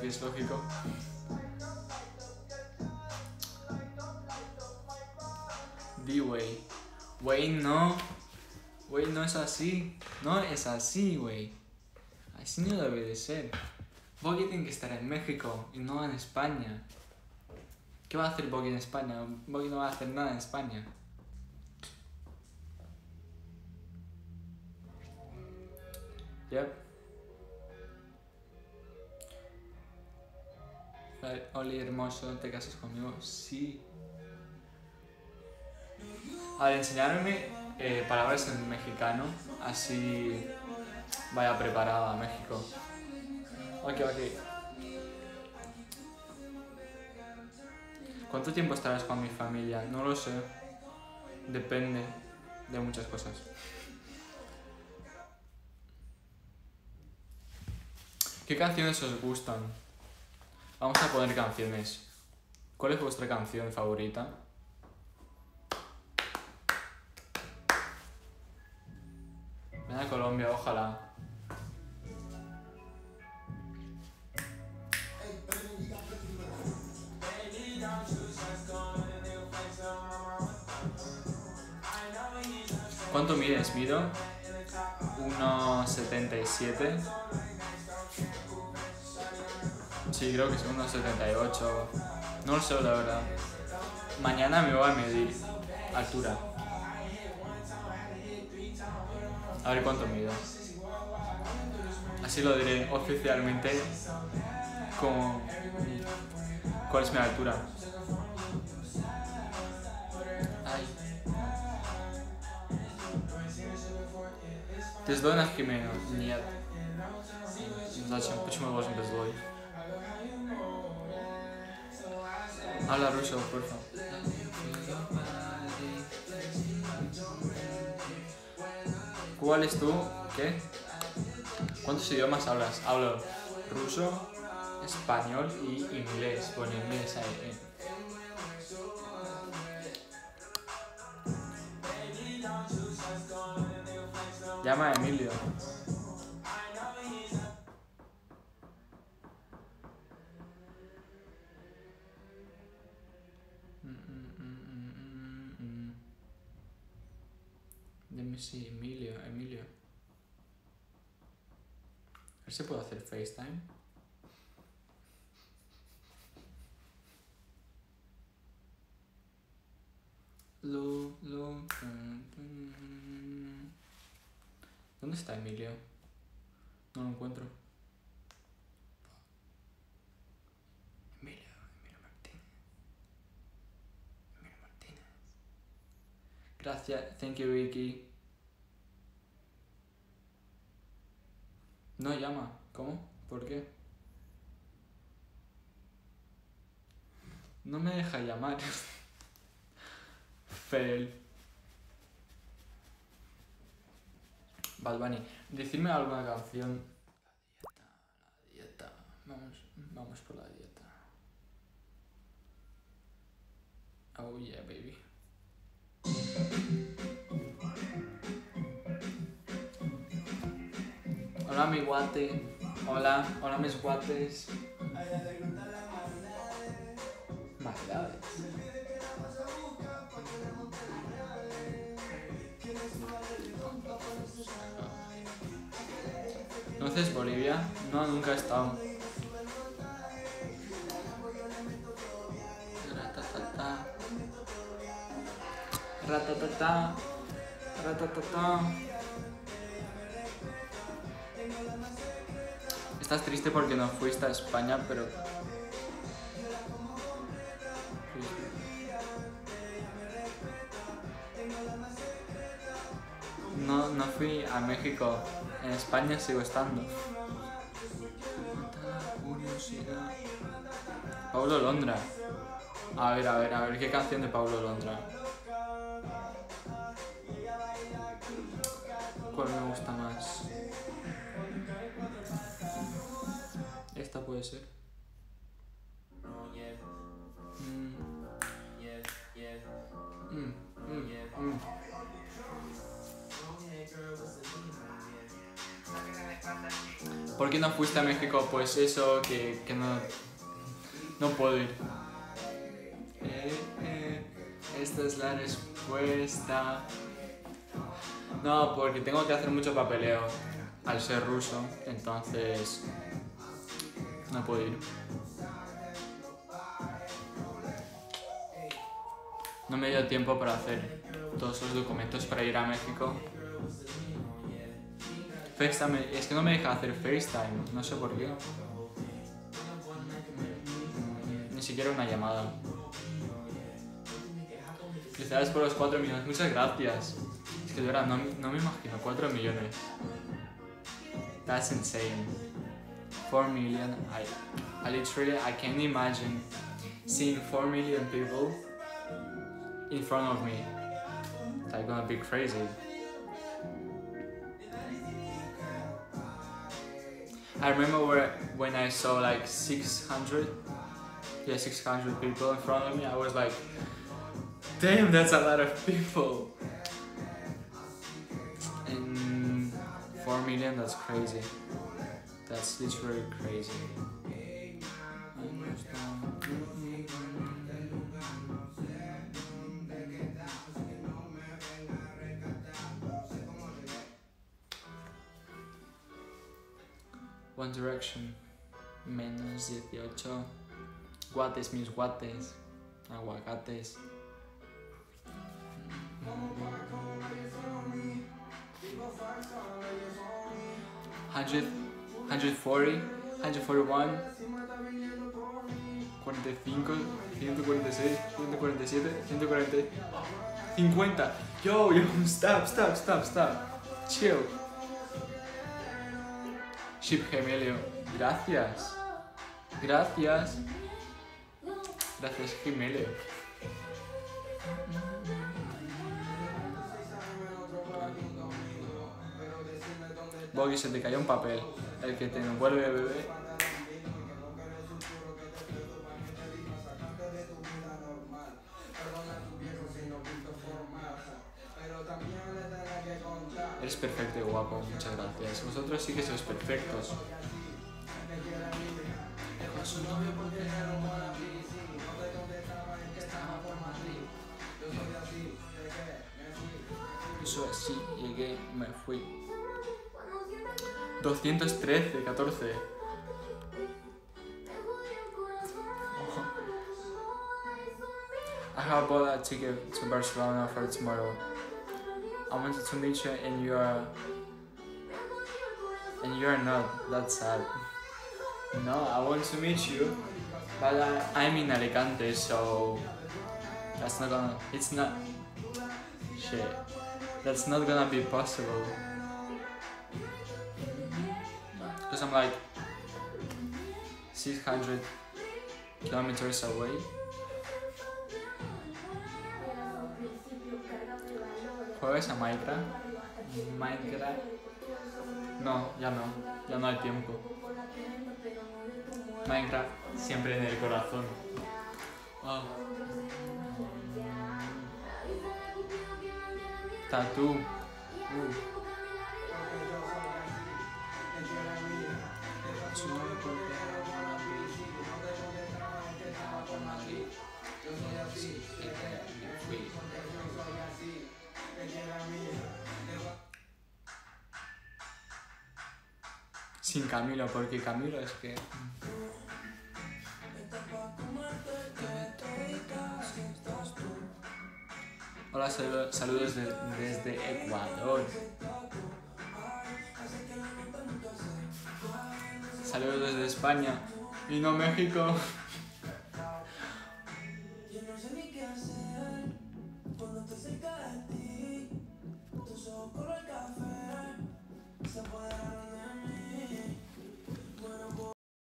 que es lógico. D-Way. Wey, no. Wey, no es así. No es así, wey. Así no debe de ser. Boggy tiene que estar en México y no en España. ¿Qué va a hacer Boggy en España? Boggy no va a hacer nada en España. Yep. Oli, hermoso, ¿te casas conmigo? Sí. A ver, enseñarme eh, palabras en mexicano, así vaya preparada a México. Ok, ok. ¿Cuánto tiempo estarás con mi familia? No lo sé. Depende de muchas cosas. ¿Qué canciones os gustan? Vamos a poner canciones. ¿Cuál es vuestra canción favorita? Ven a Colombia, ojalá. ¿Cuánto mides? Mido 1,77. Sí, creo que es 1,78. No lo sé, la verdad. Mañana me voy a medir altura. A ver cuánto mido. Así lo diré oficialmente como cuál es mi altura. Ay. Ты злой на Химену? Нет. Зачем? Почему я должен быть злой? Habla ruso, por favor. ¿Cuál es tú? ¿Qué? ¿Cuántos idiomas hablas? Hablo ruso, español y inglés. Bueno, inglés ahí. eh. Llama a Emilio. Let me see, Emilio, Emilio. A ver si puedo hacer FaceTime. Tun, tun. ¿Dónde está Emilio? No lo encuentro. Emilio, Emilio Martínez. Emilio Martínez. Gracias, thank you Vicky. No llama, ¿cómo? ¿Por qué? No me deja llamar. Fail. Bad Bunny, decidme alguna canción. La dieta, la dieta. Vamos, vamos por la dieta. Oh yeah, baby. Hola mi guate. Hola, hola mis guates. Maldades. ¿Conoces Bolivia? No, nunca he estado. Ratatata. Ratatata. Ratatata. Estás triste porque no fuiste a España, pero... No, no fui a México. En España sigo estando. Pablo Londra. A ver, a ver, a ver, ¿qué canción de Pablo Londra? Puede ser. ¿Por qué no fuiste a México? Pues eso, que, que no, no puedo ir. Eh, eh, esta es la respuesta. No, porque tengo que hacer mucho papeleo al ser ruso, entonces no puedo ir. No me dio tiempo para hacer todos los documentos para ir a México. FaceTime, es que no me deja hacer FaceTime, no sé por qué. Ni siquiera una llamada. Felicidades por los 4 millones, muchas gracias. Es que de verdad no, no me imagino 4 millones. That's insane. 4 million, I, I literally, I can't imagine seeing 4 million people in front of me. It's gonna be crazy. I remember where, when I saw like 600, yeah, 600 people in front of me, I was like, damn, that's a lot of people. And 4 million, that's crazy. That's literally crazy. One Direction, menos 18. Guates, mis guates. Aguacates. Hundred, hundred forty, hundred forty one, 45, 146, 147, 140, 50. Yo, yo, stop, stop, stop, stop. Chill. Ship Gemelio. Gracias. Gracias. Gracias, Gemelio. Boggy, se te cayó un papel. El que te envuelve, bebé. Eres perfecto y guapo, muchas gracias. Vosotros sí que sois perfectos. Eso así, llegué, me fui. 213, 14. I have bought a ticket to Barcelona for tomorrow. I wanted to meet you and you are and you are not. That's sad. No, I want to meet you, but I, I'm in Alicante, so that's not gonna. It's not. Shit. That's not gonna be possible. Because I'm like 600 kilometers away. ¿Juegas a Minecraft? Minecraft. No, ya no. Ya no hay tiempo. Minecraft siempre en el corazón. Oh. Tatú. Uh. Sin Camilo, porque Camilo es que... Hola, saludos, saludos de- desde Ecuador. Saludos desde España y no México.